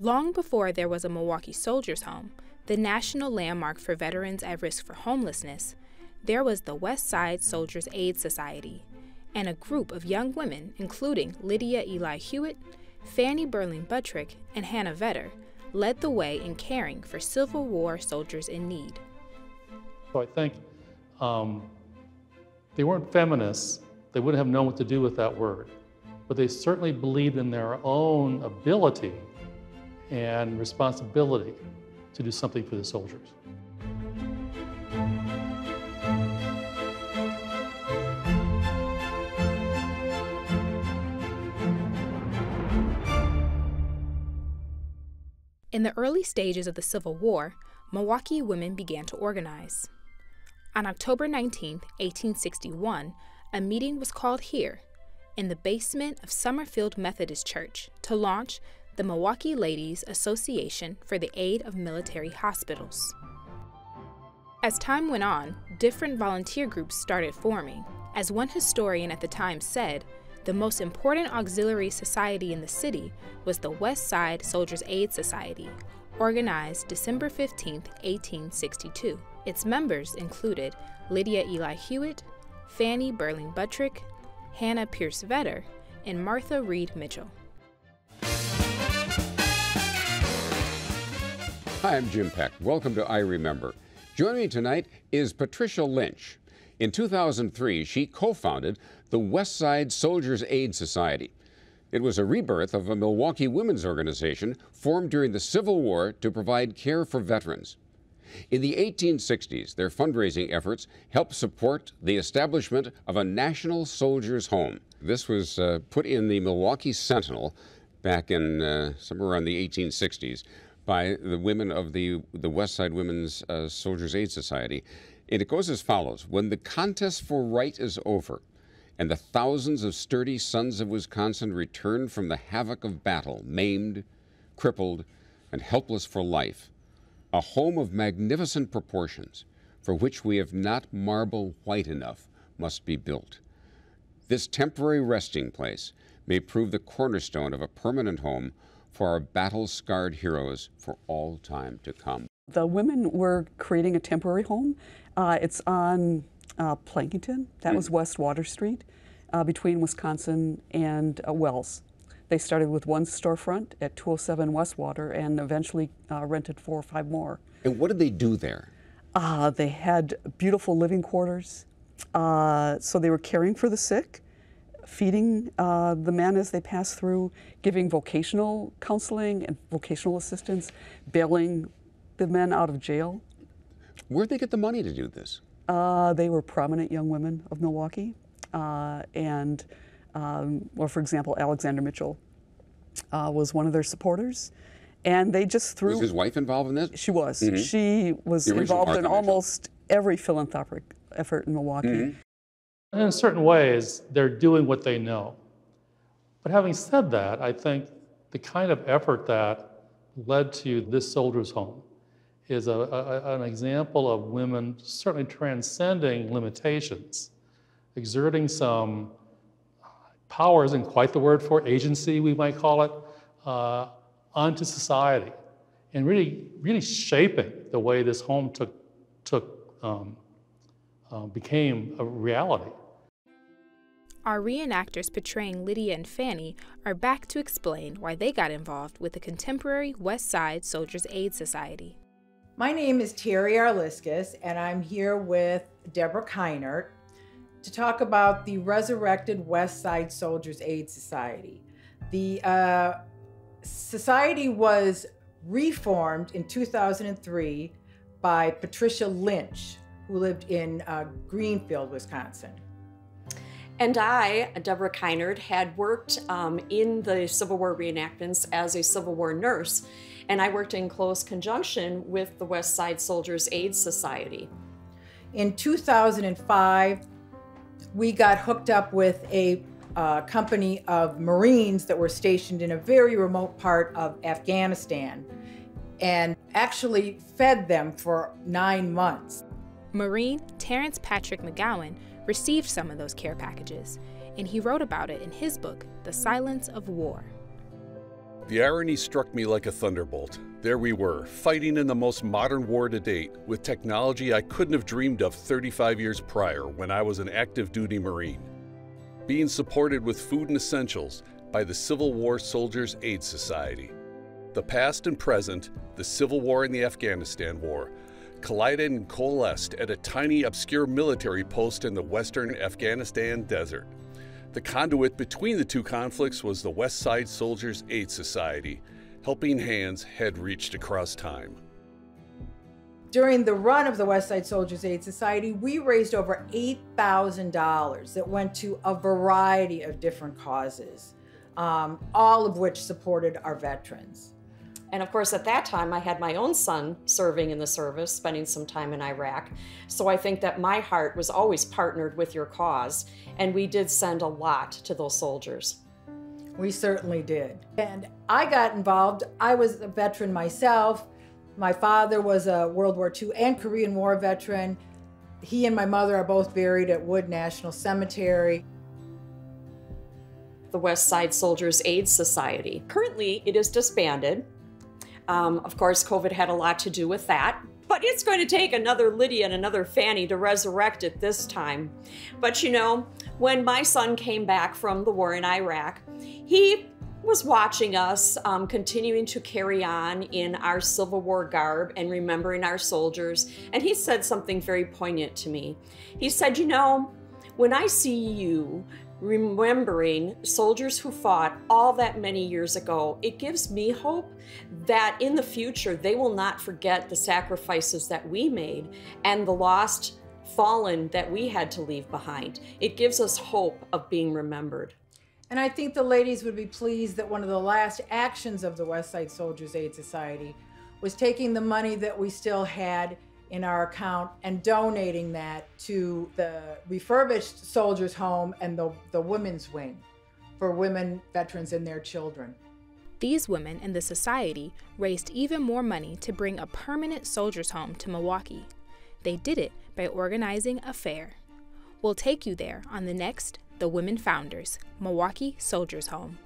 Long before there was a Milwaukee Soldiers Home, the national landmark for veterans at risk for homelessness, there was the West Side Soldiers Aid Society, and a group of young women, including Lydia Ely Hewitt, Fanny Burling Buttrick, and Hannah Vedder, led the way in caring for Civil War soldiers in need. So I think um, they weren't feminists. They wouldn't have known what to do with that word. But they certainly believed in their own ability and responsibility to do something for the soldiers. In the early stages of the Civil War, Milwaukee women began to organize. On October 19, 1861, a meeting was called here, in the basement of Summerfield Methodist Church, to launch the Milwaukee Ladies Association for the Aid of Military Hospitals. As time went on, different volunteer groups started forming. As one historian at the time said, the most important auxiliary society in the city was the West Side Soldiers Aid Society, organized December 15, 1862. Its members included Lydia Ely Hewitt, Fanny Burling Buttrick, Hannah Pierce Vedder, and Martha Reed Mitchell. Hi, I'm Jim Peck. Welcome to I Remember. Joining me tonight is Patricia Lynch. In 2003, she co founded the West Side Soldiers Aid Society. It was a rebirth of a Milwaukee women's organization formed during the Civil War to provide care for veterans. In the 1860s, their fundraising efforts helped support the establishment of a National Soldiers Home. This was uh, put in the Milwaukee Sentinel back in uh, somewhere around the 1860s by the women of the, the West Side Women's uh, Soldiers Aid Society. And it goes as follows When the contest for right is over, and the thousands of sturdy sons of Wisconsin return from the havoc of battle, maimed, crippled, and helpless for life, a home of magnificent proportions, for which we have not marble white enough, must be built. This temporary resting place may prove the cornerstone of a permanent home for our battle scarred heroes for all time to come. The women were creating a temporary home. Uh, it's on uh, Plankinton. That mm. was West Water Street uh, between Wisconsin and uh, Wells. They started with one storefront at 207 West Water and eventually uh, rented four or five more. And what did they do there? Uh, they had beautiful living quarters. so they were caring for the sick, feeding the men as they passed through, giving vocational counseling and vocational assistance, bailing the men out of jail. Where'd they get the money to do this? Uh, they were prominent young women of Milwaukee. Uh, and, um, or for example, Alexander Mitchell uh, was one of their supporters. And they just threw. Was his wife involved in this? She was. Mm-hmm. She was involved in almost every philanthropic effort in Milwaukee. Mm-hmm. In certain ways, they're doing what they know. But having said that, I think the kind of effort that led to this soldier's home is a, a, an example of women certainly transcending limitations, exerting some power isn't quite the word for agency, we might call it, uh, onto society, and really, really shaping the way this home took, took um, uh, became a reality. Our reenactors portraying Lydia and Fanny are back to explain why they got involved with the contemporary West Side Soldiers Aid Society. My name is Terry Arliskus, and I'm here with Deborah Keinert to talk about the resurrected West Side Soldiers Aid Society. The uh, society was reformed in 2003 by Patricia Lynch, who lived in uh, Greenfield, Wisconsin. And I, Deborah Keinert, had worked um, in the Civil War reenactments as a Civil War nurse and I worked in close conjunction with the West Side Soldiers Aid Society. In 2005, we got hooked up with a uh, company of Marines that were stationed in a very remote part of Afghanistan and actually fed them for nine months. Marine Terrence Patrick McGowan received some of those care packages, and he wrote about it in his book, The Silence of War. The irony struck me like a thunderbolt. There we were, fighting in the most modern war to date, with technology I couldn't have dreamed of 35 years prior when I was an active duty Marine. Being supported with food and essentials by the Civil War Soldiers Aid Society. The past and present, the Civil War and the Afghanistan War, collided and coalesced at a tiny, obscure military post in the western Afghanistan desert. The conduit between the two conflicts was the West Side Soldiers Aid Society. Helping hands had reached across time. During the run of the West Side Soldiers Aid Society, we raised over $8,000 that went to a variety of different causes, um, all of which supported our veterans. And of course, at that time, I had my own son serving in the service, spending some time in Iraq. So I think that my heart was always partnered with your cause, and we did send a lot to those soldiers. We certainly did. And I got involved. I was a veteran myself. My father was a World War II and Korean War veteran. He and my mother are both buried at Wood National Cemetery the West Side Soldiers Aid Society. Currently, it is disbanded, um, of course, COVID had a lot to do with that. But it's going to take another Lydia and another Fanny to resurrect it this time. But you know, when my son came back from the war in Iraq, he was watching us um, continuing to carry on in our Civil War garb and remembering our soldiers. And he said something very poignant to me. He said, You know, when I see you remembering soldiers who fought all that many years ago, it gives me hope that in the future they will not forget the sacrifices that we made and the lost fallen that we had to leave behind. It gives us hope of being remembered. And I think the ladies would be pleased that one of the last actions of the West Side Soldiers Aid Society was taking the money that we still had in our account and donating that to the refurbished soldiers home and the, the women's wing for women veterans and their children. These women and the society raised even more money to bring a permanent soldiers home to Milwaukee. They did it by organizing a fair. We'll take you there on the next The Women Founders Milwaukee Soldiers Home.